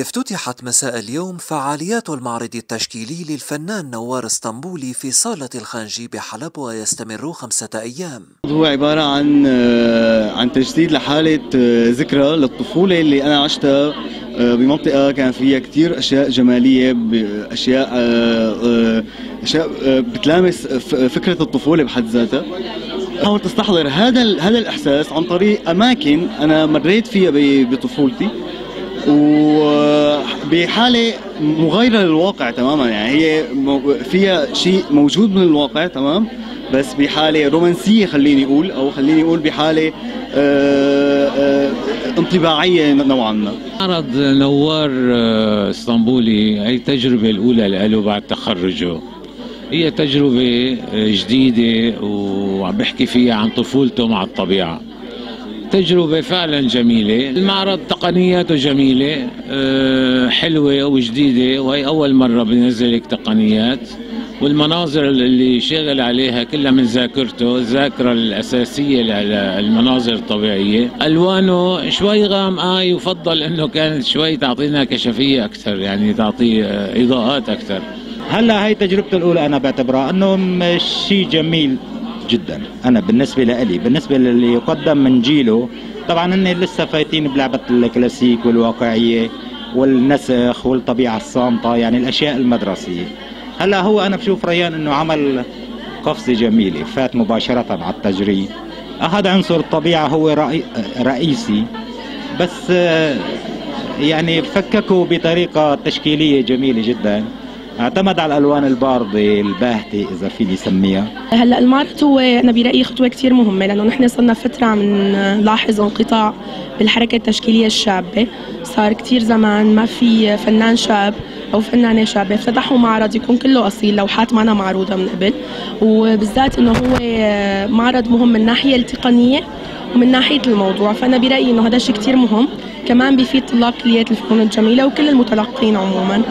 افتتحت مساء اليوم فعاليات المعرض التشكيلي للفنان نوار اسطنبولي في صالة الخنجي بحلب ويستمر خمسة أيام. هو عبارة عن عن تجديد لحالة ذكرى للطفولة اللي أنا عشتها بمنطقة كان فيها كثير أشياء جمالية أشياء أشياء بتلامس فكرة الطفولة بحد ذاتها. حاولت أستحضر هذا هذا الإحساس عن طريق أماكن أنا مريت فيها بطفولتي. وبحالة مغايرة للواقع تماما. يعني هي فيها شيء موجود من الواقع تمام. بس بحالة رومانسية خليني أقول أو خليني أقول بحالة آآ آآ انطباعية نوعا ما. عرض نوار إسطنبولي هي التجربة الأولى له بعد تخرجه. هي تجربة جديدة وعم بحكي فيها عن طفولته مع الطبيعة. تجربة فعلا جميلة. المعرض تقنياته جميلة حلوة وجديدة وهي أول مرة بنزل تقنيات. والمناظر اللي شغل عليها كلها من ذاكرته الذاكرة الأساسية للمناظر الطبيعية. ألوانه شوي غامقة يفضل أنه كانت شوي تعطينا كشفية أكثر يعني تعطي إضاءات أكثر. هلأ هي تجربته الأولى أنا بعتبرها أنه شيء جميل. جدا. أنا بالنسبة لي بالنسبة للي يقدم من جيله طبعا هن لسه فايتين بلعبة الكلاسيك والواقعيه والنسخ والطبيعة الصامتة يعني الأشياء المدرسية. هلأ هو أنا بشوف ريان إنه عمل قفزة جميلة فات مباشرة على التجريد. أخذ عنصر الطبيعة هو رئيسي. بس يعني فككه بطريقة تشكيلية جميلة جدا. اعتمد على الألوان الباردة الباهتة إذا فيني سميها. هلأ المعرض هو أنا برايي خطوة كثير مهمة لأنه نحن صرنا فترة عم نلاحظ انقطاع بالحركة التشكيلية الشابة. صار كثير زمان ما في فنان شاب أو فنانة شابة فتحوا معرض يكون كله أصيل لوحات معنا معروضة من قبل. وبالذات إنه هو معرض مهم من الناحيه التقنية ومن ناحية الموضوع. فأنا برأيي إنه هذا شيء كثير مهم. كمان بيفيد طلاب كليات الفنون الجميلة وكل المتلقين عموما.